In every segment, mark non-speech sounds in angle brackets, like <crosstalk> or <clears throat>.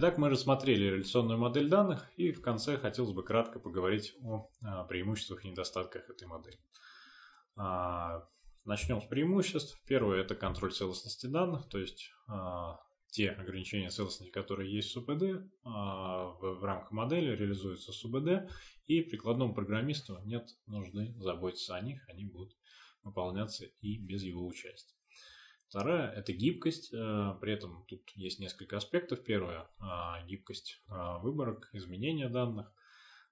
Итак, мы рассмотрели реляционную модель данных, и в конце хотелось бы кратко поговорить о а, преимуществах и недостатках этой модели. А, начнем с преимуществ. Первое – это контроль целостности данных, то есть а, те ограничения целостности, которые есть в СУБД, в рамках модели реализуются в СУБД, и прикладному программисту нет нужды заботиться о них, они будут выполняться и без его участия. Вторая – это гибкость. Э, при этом тут есть несколько аспектов. Первое – гибкость э, выборок, изменения данных.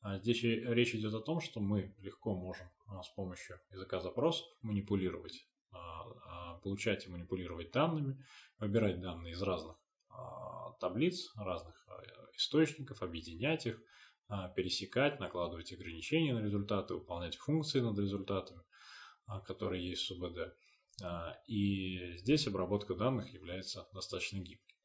А здесь речь идет о том, что мы легко можем с помощью языка запросов манипулировать, получать и манипулировать данными, выбирать данные из разных таблиц, разных источников, объединять их, пересекать, накладывать ограничения на результаты, выполнять функции над результатами, которые есть в СУБД. А, и здесь обработка данных является достаточно гибкой.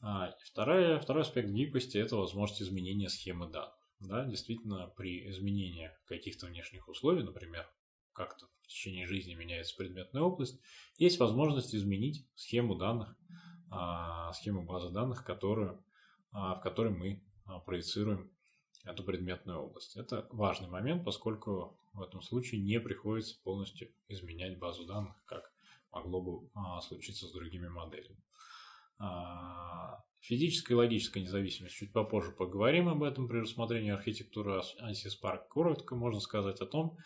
А, вторая, второй аспект гибкости – это возможность изменения схемы данных. Да, действительно, при изменении каких-то внешних условий, например, как-то в течение жизни меняется предметная область, есть возможность изменить схему данных, а, схему базы данных, которую, в которой мы проецируем эту предметную область. Это важный момент, поскольку в этом случае не приходится полностью изменять базу данных, как могло бы а, случиться с другими моделями. А, физическая и логическая независимость. Чуть попозже поговорим об этом при рассмотрении архитектуры ANSYS Spark. Коротко можно сказать о том,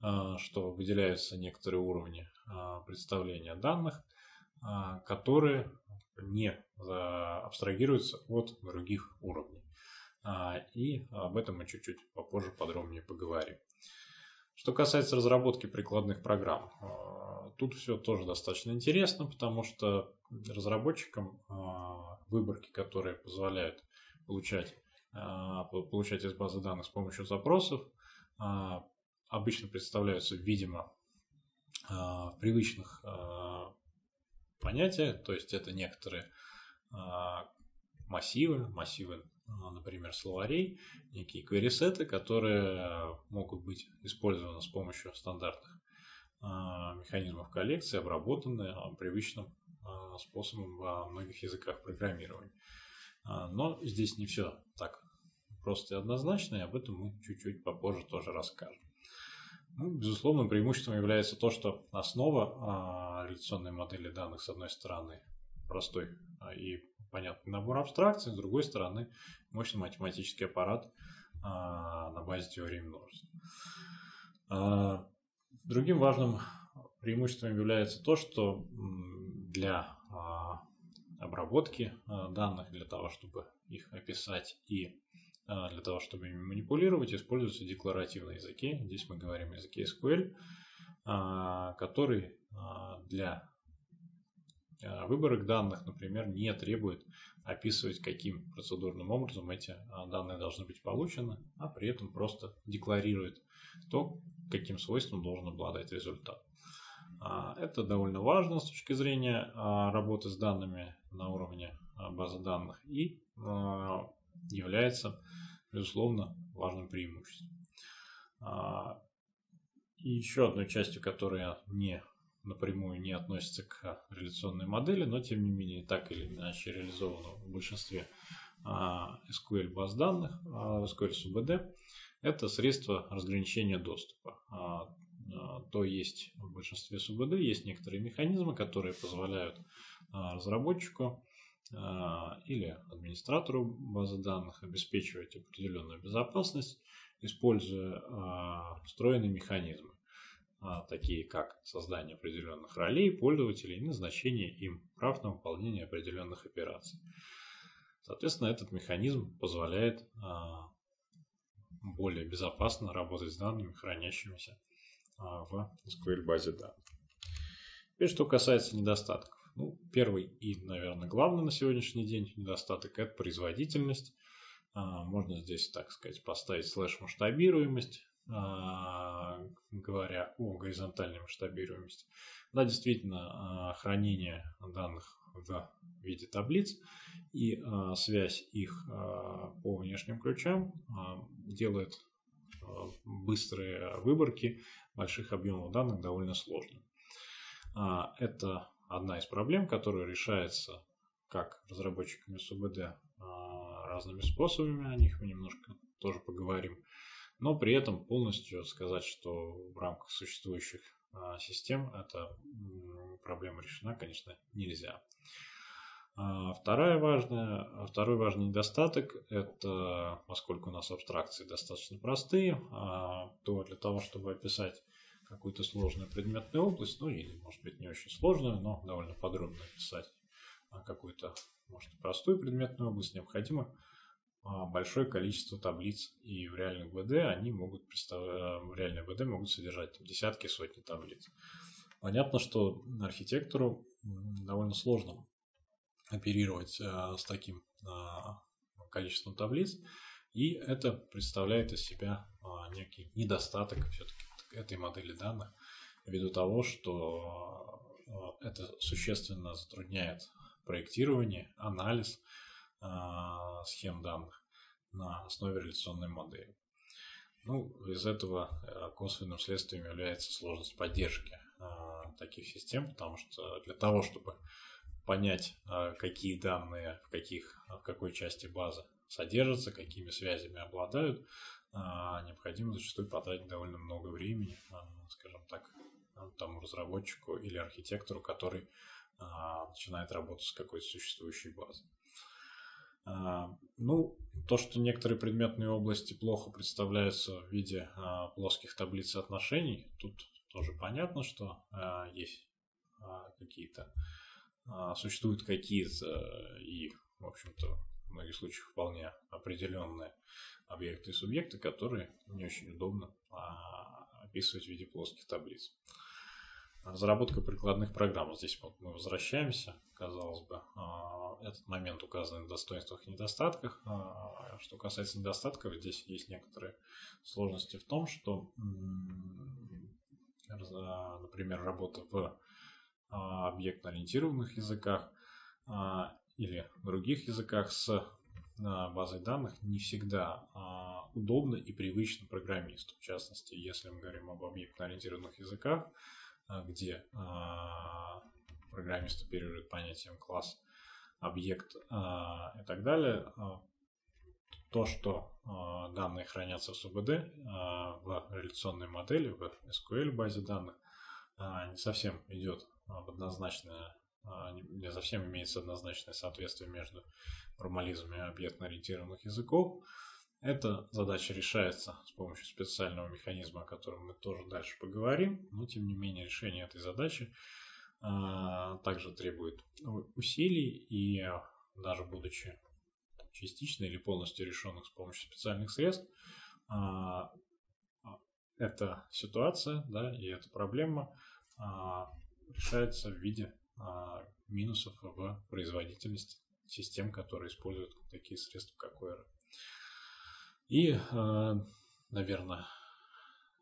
а, что выделяются некоторые уровни представления данных, которые не абстрагируются от других уровней. И об этом мы чуть-чуть попозже подробнее поговорим. Что касается разработки прикладных программ, а, тут все тоже достаточно интересно, потому что разработчикам а, выборки, которые позволяют получать, получать из базы данных с помощью запросов, обычно представляются, видимо, в привычных понятиях, то есть это некоторые массивы, массивы например, словарей, некие query-сеты, которые могут быть использованы с помощью стандартных а, механизмов коллекции, обработаны а, привычным способом во многих языках программирования. Но здесь не все так просто и однозначно, и об этом мы чуть-чуть попозже тоже расскажем. Ну, безусловным преимуществом является то, что основа реляционной модели данных, с одной стороны, простой и понятный набор абстракций, с другой стороны, мощный математический аппарат а, на базе теории множеств. А, другим важным преимуществом является то, что для а, обработки а, данных, для того, чтобы их описать и а, для того, чтобы ими манипулировать, используются декларативные языки. Здесь мы говорим о языке SQL, а, который для выборок данных, например, не требует описывать, каким процедурным образом эти э, данные должны быть получены, а при этом просто декларирует то, каким свойством должен обладать результат. А, это довольно важно с точки зрения а, работы с данными на уровне а, базы данных и является, безусловно, важным преимуществом. И еще одной частью, которая не напрямую не относится к реляционной модели, но тем не менее так или иначе реализовано в большинстве а, SQL баз данных, а, SQL SUBD, это средство разграничения доступа. А, то есть в большинстве СУБД есть некоторые механизмы, которые позволяют разработчику или администратору базы данных обеспечивать определенную безопасность, используя встроенные механизмы. А, такие как создание определенных ролей пользователей и назначение им прав на выполнение определенных операций. Соответственно, этот механизм позволяет а, более безопасно работать с данными, хранящимися а, в SQL базе данных. Теперь, что касается недостатков. Ну, первый и, наверное, главный на сегодняшний день недостаток – это производительность. Можно здесь, так сказать, поставить слэш-масштабируемость. А, говоря о горизонтальной масштабируемости. Да, действительно, а, хранение данных в виде таблиц и а, связь их по внешним ключам делает быстрые выборки больших объемов данных довольно сложными. Это одна из проблем, которая решается как разработчиками СУБД разными способами, о них мы немножко тоже поговорим. Но при этом полностью сказать, что в рамках существующих систем эта проблема решена, конечно, нельзя. А вторая важная, второй важный недостаток – это, поскольку у нас абстракции достаточно простые, а, то для того, чтобы описать какую-то сложную предметную область, ну или, может быть, не очень сложную, но довольно подробно описать а, какую-то, может, простую предметную область, необходимо большое количество таблиц, и в реальных БД они могут представлять, в реальной БД могут содержать десятки, сотни таблиц. Понятно, что архитектору довольно сложно оперировать э, с таким э, количеством таблиц. И это представляет из себя э, некий недостаток все-таки этой модели данных, ввиду того, что это существенно затрудняет проектирование, анализ схем данных на основе реляционной модели. Ну, из этого косвенным следствием является сложность поддержки таких систем, потому что для того, чтобы понять, какие данные в, каких, в какой части базы содержатся, какими связями обладают, необходимо зачастую потратить довольно много времени, скажем так, тому разработчику или архитектору, который начинает работать с какой-то существующей базой. Ну, то, что некоторые предметные области плохо представляются в виде плоских таблиц отношений, тут тоже понятно, что есть какие-то а, существуют какие-то и, в общем-то, в многих случаях вполне определенные объекты и субъекты, которые не очень удобно а, описывать в виде плоских таблиц. Разработка прикладных программ. Здесь вот мы возвращаемся, казалось бы, а, этот момент указан в достоинствах и недостатках. Что касается недостатков, здесь есть некоторые сложности в том, что, например, работа в а, объектно-ориентированных языках а, или других языках с а, базой данных не всегда удобно и привычно программисту. В частности, если мы говорим об объектно-ориентированных языках, где программист оперирует понятием класс, объект и так далее, то, что данные хранятся в СУБД, в реляционной модели, в SQL базе данных, не совсем идет в однозначное, а, не совсем имеется однозначное соответствие между формализмом и объектно-ориентированных языков. Эта задача решается с помощью специального механизма, о котором мы тоже дальше поговорим, но тем не менее решение этой задачи а, также требует усилий и даже будучи частично или полностью решенных с помощью специальных средств, а, эта ситуация да, и эта проблема решается в виде а, минусов в производительности систем, которые используют такие средства, как OR. И, а, наверное,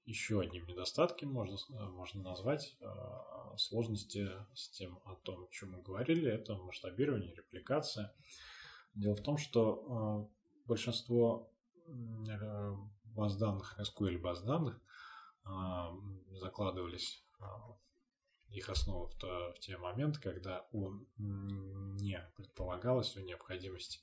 еще одним недостатком можно, можно назвать а, сложности с тем, о том, о чем мы говорили, это масштабирование, репликация. Дело в том, что большинство баз данных, SQL баз данных закладывались их основа в, то, в те моменты, когда не предполагалось о необходимости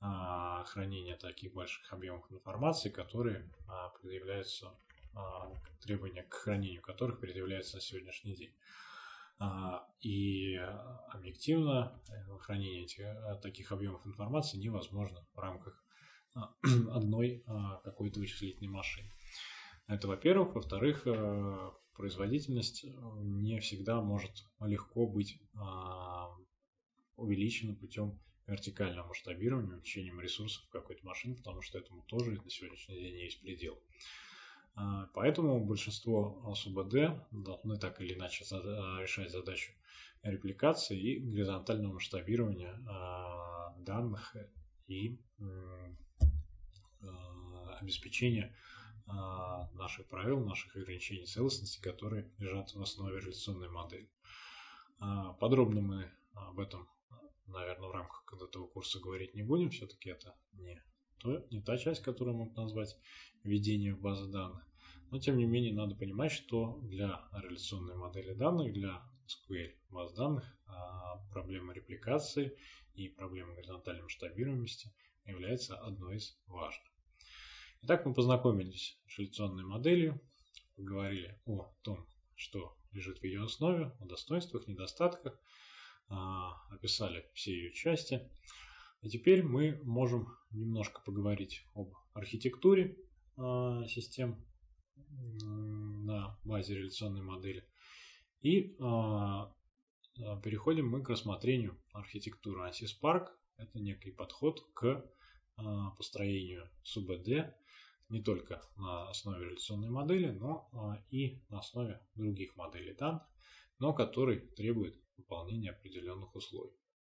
хранения таких больших объемов информации, которые а, предъявляются, а, требования к хранению которых предъявляются на сегодняшний день. А, и объективно э, хранение этих, таких объемов информации невозможно в рамках а, <clears throat> одной а, какой-то вычислительной машины. Это во-первых. Во-вторых, э, производительность э, не всегда может легко быть а, увеличена путем вертикального масштабирования, увеличением ресурсов какой-то машины, потому что этому тоже на сегодняшний день есть предел. А, поэтому большинство СУБД должны так или иначе а, решать задачу репликации и горизонтального масштабирования данных и обеспечения а, наших правил, наших ограничений целостности, которые лежат в основе реляционной модели. А, подробно мы об этом, наверное, в рамках этого курса говорить не будем, все-таки это не, то, не та часть, которую можно назвать введение в базы данных. Но, тем не менее, надо понимать, что для реляционной модели данных, для SQL баз данных, а, проблема репликации и проблема горизонтальной масштабируемости является одной из важных. Итак, мы познакомились с реляционной моделью, поговорили о том, что лежит в ее основе, о достоинствах, недостатках, описали все ее части. И теперь мы можем немножко поговорить об архитектуре а, систем на базе реляционной модели. И а, переходим мы к рассмотрению архитектуры ANSYS Spark. Это некий подход к построению СУБД не только на основе реляционной модели, но и на основе других моделей данных, но который требует выполнения определенных условий.